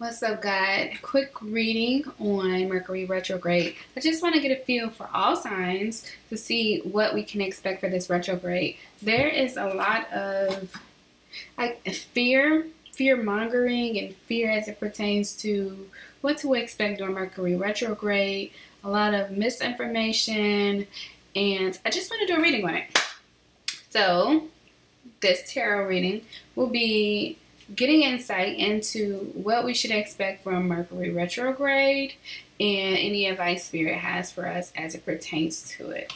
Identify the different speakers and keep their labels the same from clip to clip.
Speaker 1: What's up, God? Quick reading on Mercury retrograde. I just want to get a feel for all signs to see what we can expect for this retrograde. There is a lot of like fear, fear mongering, and fear as it pertains to what to expect during Mercury retrograde. A lot of misinformation, and I just want to do a reading on it. So, this tarot reading will be getting insight into what we should expect from Mercury retrograde and any advice Spirit has for us as it pertains to it.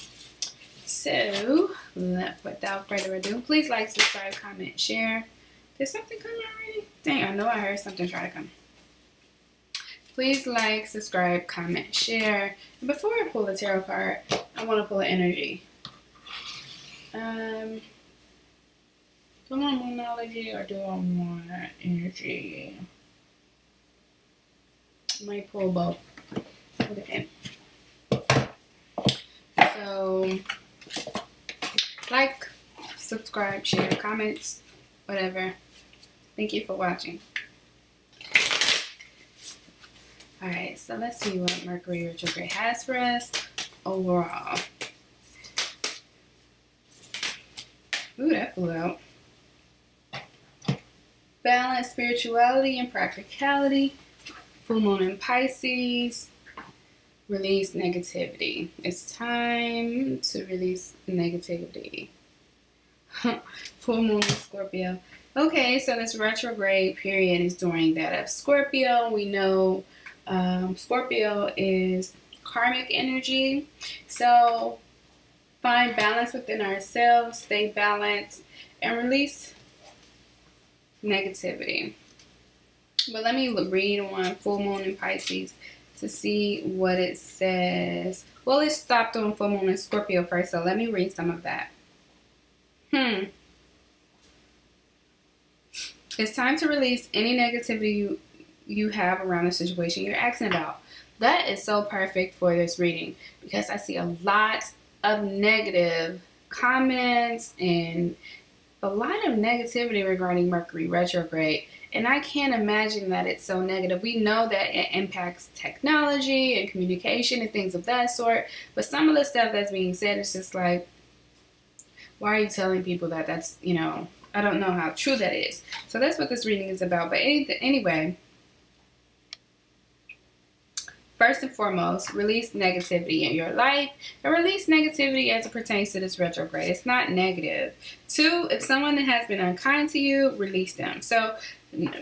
Speaker 1: So, without further ado, please like, subscribe, comment, share. Did something come already? Dang, I know I heard something try to come. Please like, subscribe, comment, share. And before I pull the tarot card, I want to pull the energy. Um, do I want moonology or do I want energy? I might pull both. Okay. So, like, subscribe, share, comments, whatever. Thank you for watching. Alright, so let's see what Mercury retrograde has for us overall. Ooh, that flew out balance, spirituality, and practicality. Full moon in Pisces. Release negativity. It's time to release negativity. Full moon in Scorpio. Okay, so this retrograde period is during that of Scorpio. We know um, Scorpio is karmic energy. So find balance within ourselves, stay balanced, and release negativity. But let me read on full moon in Pisces to see what it says. Well, it stopped on full moon in Scorpio first, so let me read some of that. Hmm. It's time to release any negativity you you have around the situation you're asking about. That is so perfect for this reading because I see a lot of negative comments and a lot of negativity regarding Mercury retrograde. And I can't imagine that it's so negative. We know that it impacts technology and communication and things of that sort. But some of the stuff that's being said is just like, why are you telling people that? That's, you know, I don't know how true that is. So that's what this reading is about. But anyway, First and foremost, release negativity in your life and release negativity as it pertains to this retrograde. It's not negative. Two, if someone has been unkind to you, release them. So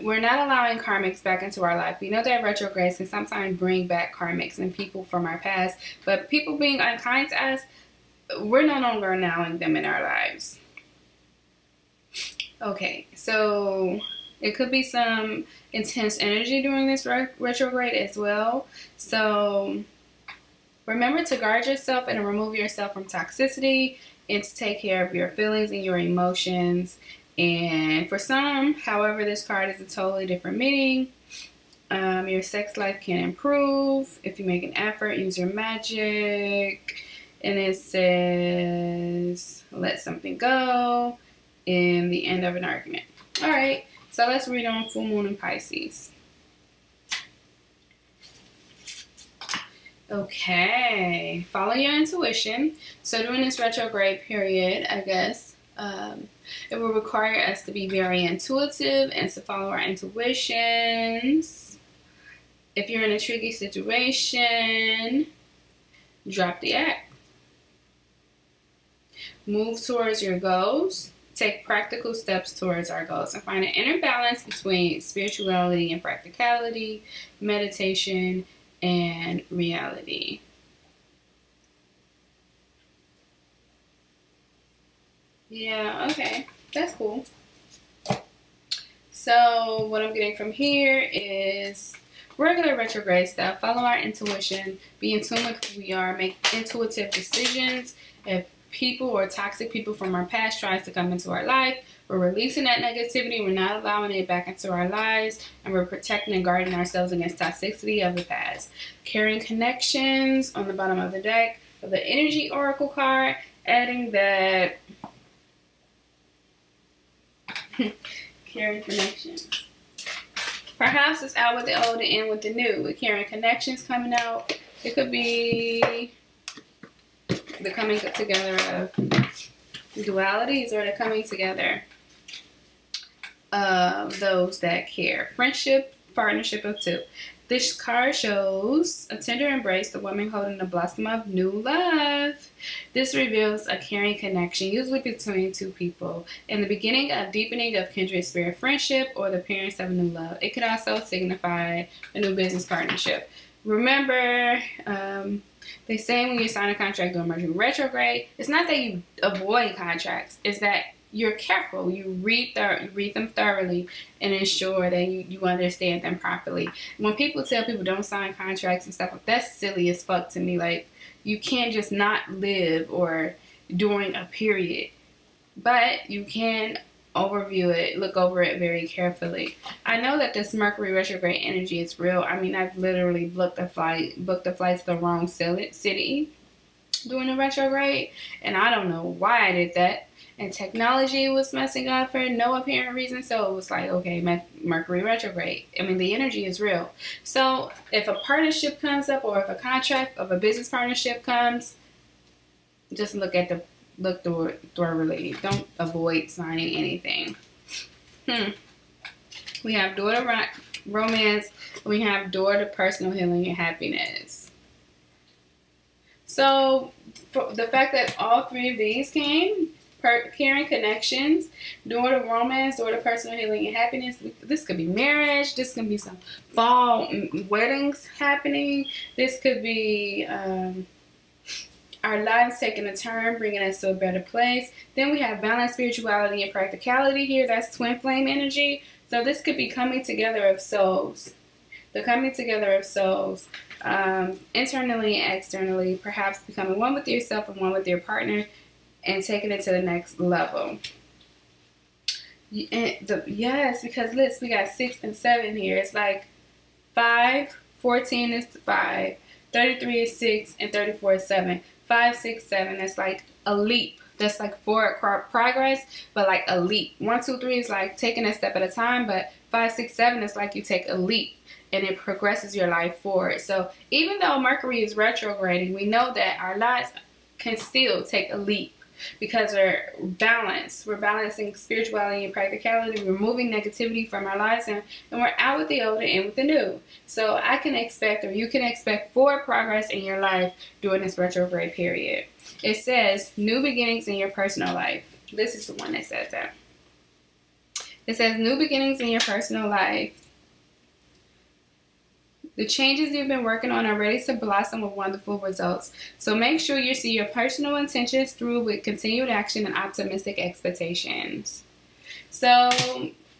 Speaker 1: we're not allowing karmics back into our life. We know that retrogrades can sometimes bring back karmics and people from our past, but people being unkind to us, we're no longer allowing them in our lives. Okay, so it could be some intense energy during this re retrograde as well. So remember to guard yourself and remove yourself from toxicity and to take care of your feelings and your emotions. And for some, however, this card is a totally different meaning. Um, your sex life can improve if you make an effort, use your magic. And it says, let something go in the end of an argument. All right. So let's read on full moon in Pisces. Okay, follow your intuition. So during this retrograde period, I guess, um, it will require us to be very intuitive and to follow our intuitions. If you're in a tricky situation, drop the act. Move towards your goals take practical steps towards our goals and find an inner balance between spirituality and practicality, meditation, and reality. Yeah, okay. That's cool. So what I'm getting from here is regular retrograde stuff. Follow our intuition. Be in tune with who we are. Make intuitive decisions. If people or toxic people from our past tries to come into our life. We're releasing that negativity. We're not allowing it back into our lives. And we're protecting and guarding ourselves against toxicity of the past. Caring connections on the bottom of the deck of the energy oracle card. Adding that caring connections. Perhaps it's out with the old and in with the new. With caring connections coming out. It could be the coming together of dualities or the coming together of those that care. Friendship, partnership of two. This card shows a tender embrace, the woman holding the blossom of new love. This reveals a caring connection, usually between two people, and the beginning of deepening of kindred spirit friendship or the parents of a new love. It could also signify a new business partnership. Remember, um, they say when you sign a contract during Mercury retrograde, it's not that you avoid contracts, it's that you're careful. You read you read them thoroughly and ensure that you, you understand them properly. When people tell people don't sign contracts and stuff, that's silly as fuck to me. Like you can't just not live or during a period. But you can overview it, look over it very carefully. I know that this Mercury retrograde energy is real. I mean, I've literally booked a flight, booked the flight to the wrong city during the retrograde, and I don't know why I did that. And technology was messing up for no apparent reason, so it was like, okay, Mercury retrograde. I mean, the energy is real. So if a partnership comes up, or if a contract of a business partnership comes, just look at the look through thoroughly. Don't avoid signing anything. Hmm. We have door to romance. We have door to personal healing and happiness. So the fact that all three of these came, caring connections, door to romance, door to personal healing and happiness. This could be marriage. This could be some fall weddings happening. This could be um, our lives taking a turn, bringing us to a better place. Then we have balance, spirituality, and practicality here. That's twin flame energy. So this could be coming together of souls. The coming together of souls, um, internally and externally, perhaps becoming one with yourself and one with your partner, and taking it to the next level. The, yes, because let's we got six and seven here. It's like 5, 14 is 5, 33 is 6, and 34 is 7 five, six, seven. That's like a leap. That's like forward progress, but like a leap. One, two, three is like taking a step at a time, but five, six, seven is like you take a leap and it progresses your life forward. So even though Mercury is retrograding, we know that our lives can still take a leap because we're balanced. We're balancing spirituality and practicality, We're removing negativity from our lives, and, and we're out with the old and in with the new. So I can expect, or you can expect, forward progress in your life during this retrograde period. It says new beginnings in your personal life. This is the one that says that. It says new beginnings in your personal life. The changes you've been working on are ready to blossom with wonderful results. So make sure you see your personal intentions through with continued action and optimistic expectations. So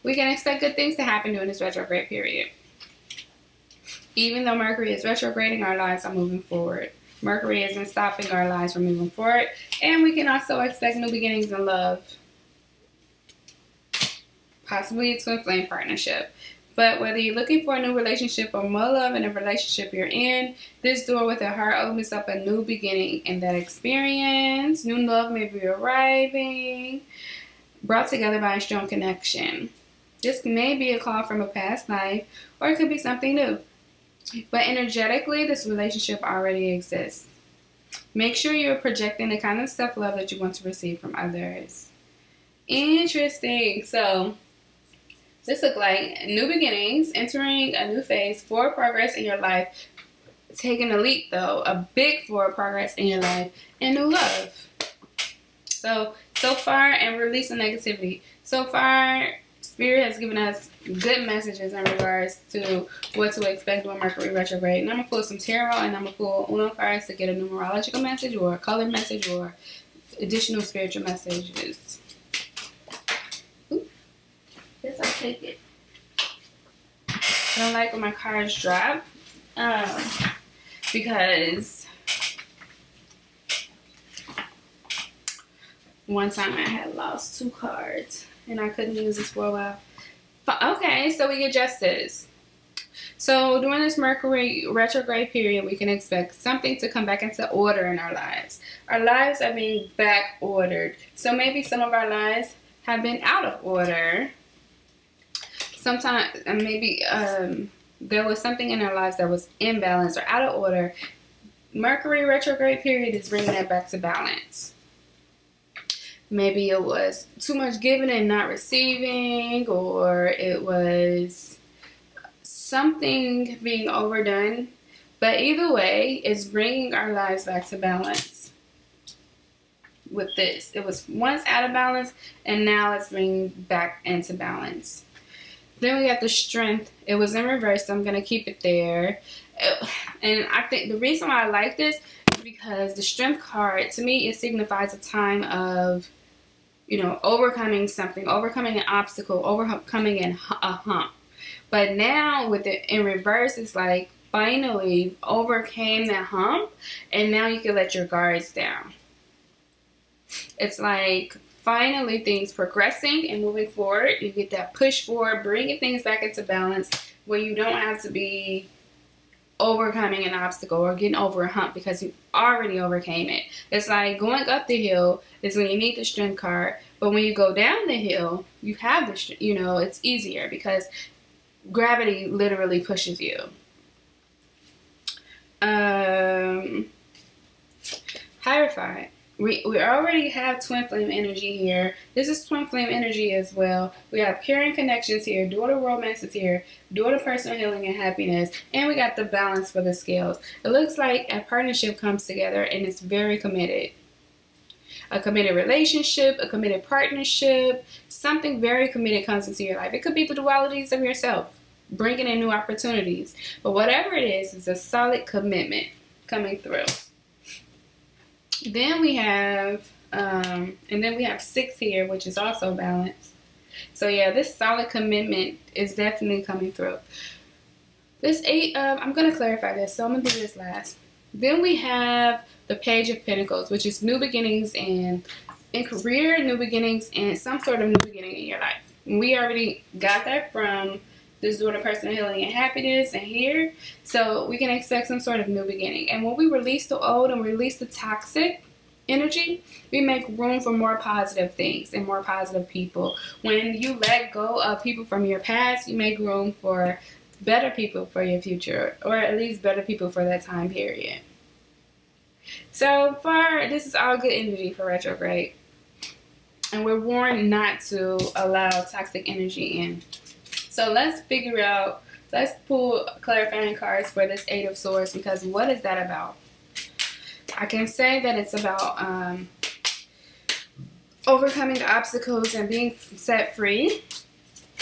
Speaker 1: we can expect good things to happen during this retrograde period. Even though Mercury is retrograding, our lives are moving forward. Mercury isn't stopping our lives from moving forward. And we can also expect new beginnings in love. Possibly a twin flame partnership. But whether you're looking for a new relationship or more love in a relationship you're in, this door with a heart opens up a new beginning in that experience. New love may be arriving, brought together by a strong connection. This may be a call from a past life, or it could be something new. But energetically, this relationship already exists. Make sure you're projecting the kind of self love that you want to receive from others. Interesting. So, this look like new beginnings, entering a new phase, forward progress in your life, taking a leap though, a big forward progress in your life, and new love. So, so far, and releasing negativity. So far, Spirit has given us good messages in regards to what to expect with Mercury retrograde. And I'm going to pull some tarot and I'm going to pull Uno cards to get a numerological message or a color message or additional spiritual messages. Yes, I'll take it. I don't like when my cards drop. Um, because one time I had lost two cards and I couldn't use this for a while. But, okay, so we get justice. So during this Mercury retrograde period, we can expect something to come back into order in our lives. Our lives are being back ordered. So maybe some of our lives have been out of order sometimes maybe um, there was something in our lives that was imbalanced or out of order. Mercury retrograde period is bringing that back to balance. Maybe it was too much giving and not receiving, or it was something being overdone. But either way, it's bringing our lives back to balance with this. It was once out of balance, and now it's bringing back into balance. Then we got the strength. It was in reverse, so I'm going to keep it there. And I think the reason why I like this is because the strength card, to me, it signifies a time of, you know, overcoming something, overcoming an obstacle, overcoming an, a hump. But now with it in reverse, it's like finally overcame that hump and now you can let your guards down. It's like finally things progressing and moving forward. You get that push forward, bringing things back into balance where you don't have to be overcoming an obstacle or getting over a hump because you already overcame it. It's like going up the hill is when you need the strength card, but when you go down the hill, you have the, you know, it's easier because gravity literally pushes you. Um, Hierophant we, already have twin flame energy here. This is twin flame energy as well. We have caring connections here, door to romance is here, door to personal healing and happiness, and we got the balance for the scales. It looks like a partnership comes together and it's very committed. A committed relationship, a committed partnership, something very committed comes into your life. It could be the dualities of yourself, bringing in new opportunities. But whatever it is, it's a solid commitment coming through. Then we have, um, and then we have six here, which is also balanced. So yeah, this solid commitment is definitely coming through. This eight, um, I'm going to clarify this, so I'm going to do this last. Then we have the Page of Pentacles, which is new beginnings and in career, new beginnings, and some sort of new beginning in your life. We already got that from this door to personal healing and happiness and here. So we can expect some sort of new beginning. And when we release the old and release the toxic energy, we make room for more positive things and more positive people. When you let go of people from your past, you make room for better people for your future or at least better people for that time period. So far, this is all good energy for retrograde. And we're warned not to allow toxic energy in. So let's figure out, let's pull clarifying cards for this Eight of Swords because what is that about? I can say that it's about um, overcoming obstacles and being set free.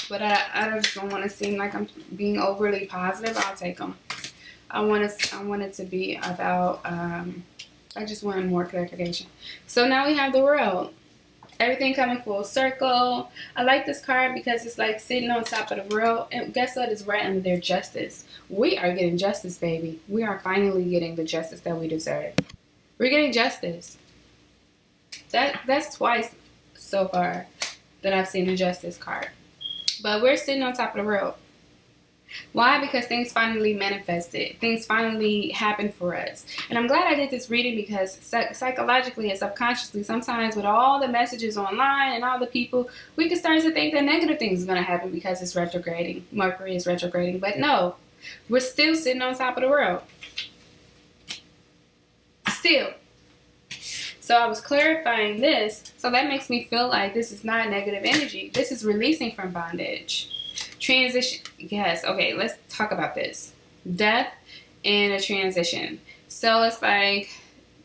Speaker 1: But I, I just don't want to seem like I'm being overly positive. I'll take them. I want to. I want it to be about. Um, I just wanted more clarification. So now we have the world everything coming full circle. I like this card because it's like sitting on top of the world. And guess what? It's right under their justice. We are getting justice, baby. We are finally getting the justice that we deserve. We're getting justice. That That's twice so far that I've seen the justice card. But we're sitting on top of the world. Why? Because things finally manifested. Things finally happened for us. And I'm glad I did this reading because psychologically and subconsciously, sometimes with all the messages online and all the people, we can start to think that negative things are going to happen because it's retrograding. Mercury is retrograding. But no, we're still sitting on top of the world. Still. So I was clarifying this. So that makes me feel like this is not negative energy. This is releasing from bondage. Transition. Yes. Okay. Let's talk about this. Death and a transition. So it's like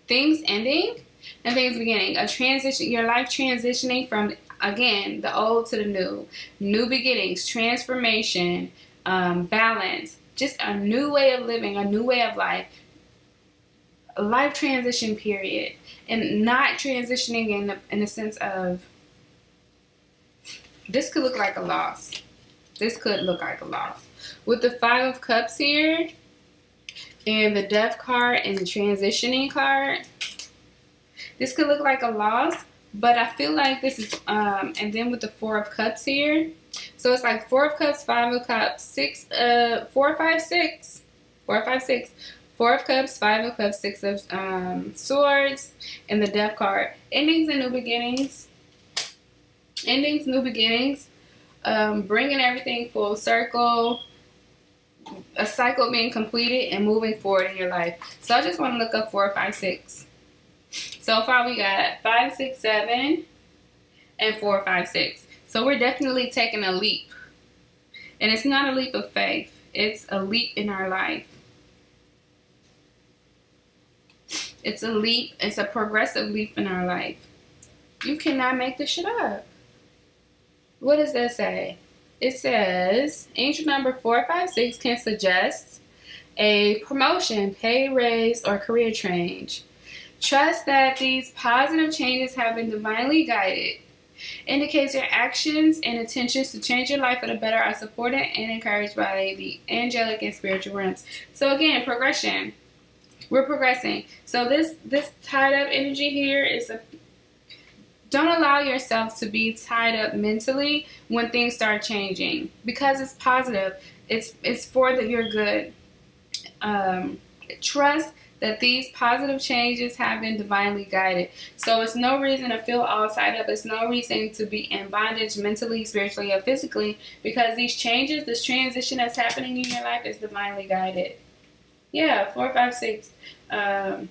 Speaker 1: things ending and things beginning. A transition. Your life transitioning from again the old to the new. New beginnings. Transformation. Um, balance. Just a new way of living. A new way of life. A life transition period. And not transitioning in the, in the sense of this could look like a loss this could look like a loss. With the Five of Cups here, and the Death card and the Transitioning card, this could look like a loss, but I feel like this is, um, and then with the Four of Cups here, so it's like Four of Cups, Five of Cups, Six, uh, Four, Five, Six, Four, Five, Six, Four of Cups, Five of Cups, Six of um, Swords, and the Death card. Endings and new beginnings. Endings, new beginnings um, bringing everything full circle, a cycle being completed and moving forward in your life. So I just want to look up four, five, six. So far we got five, six, seven, and four, five, six. So we're definitely taking a leap. And it's not a leap of faith. It's a leap in our life. It's a leap. It's a progressive leap in our life. You cannot make this shit up. What does that say? It says angel number 456 can suggest a promotion, pay raise, or career change. Trust that these positive changes have been divinely guided. Indicates your actions and intentions to change your life for the better are supported and encouraged by the angelic and spiritual realms. So again, progression. We're progressing. So this this tied up energy here is a don't allow yourself to be tied up mentally when things start changing because it's positive. It's it's for the, your good. Um, trust that these positive changes have been divinely guided. So it's no reason to feel all tied up. It's no reason to be in bondage mentally, spiritually, or physically because these changes, this transition that's happening in your life is divinely guided. Yeah, four, five, six. Um,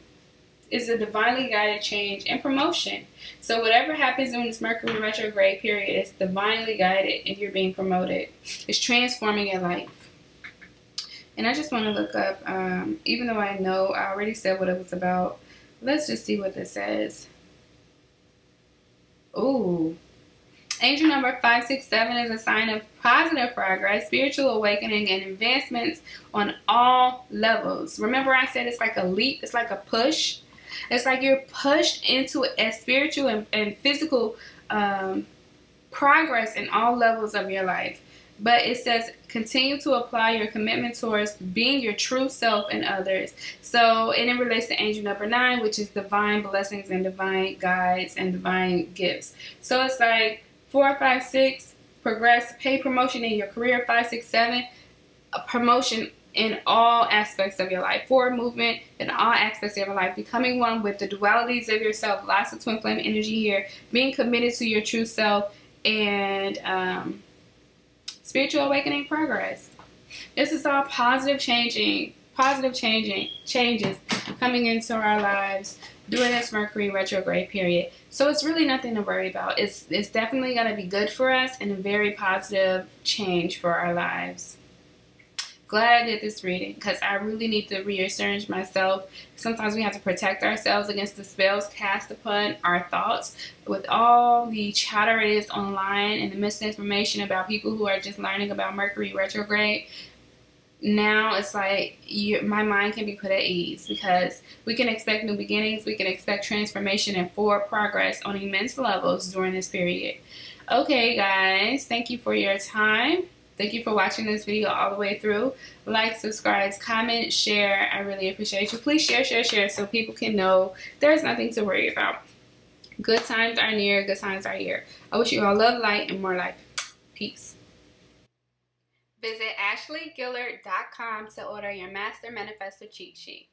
Speaker 1: is a divinely guided change and promotion. So whatever happens in this Mercury retrograde period is divinely guided and you're being promoted. It's transforming your life. And I just want to look up, um, even though I know I already said what it was about, let's just see what this says. Ooh. Angel number 567 is a sign of positive progress, spiritual awakening, and advancements on all levels. Remember I said it's like a leap, it's like a push. It's like you're pushed into a spiritual and, and physical um, progress in all levels of your life. But it says continue to apply your commitment towards being your true self and others. So, and it relates to angel number nine, which is divine blessings and divine guides and divine gifts. So it's like four, five, six, progress, pay promotion in your career, five, six, seven, a promotion in all aspects of your life. Forward movement in all aspects of your life. Becoming one with the dualities of yourself. Lots of twin flame energy here. Being committed to your true self and um, spiritual awakening progress. This is all positive changing, positive changing changes coming into our lives during this Mercury retrograde period. So it's really nothing to worry about. It's it's definitely going to be good for us and a very positive change for our lives glad I did this reading because I really need to reassure myself. Sometimes we have to protect ourselves against the spells cast upon our thoughts. With all the chatter it is online and the misinformation about people who are just learning about Mercury retrograde, now it's like you, my mind can be put at ease because we can expect new beginnings, we can expect transformation and forward progress on immense levels during this period. Okay, guys, thank you for your time. Thank you for watching this video all the way through. Like, subscribe, comment, share. I really appreciate you. Please share, share, share so people can know there's nothing to worry about. Good times are near. Good times are here. I wish you all love, light, and more life. Peace. Visit ashleyguillard.com to order your Master Manifester cheat sheet.